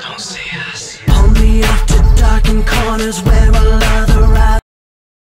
Don't see us. Only after dark in corners where I love.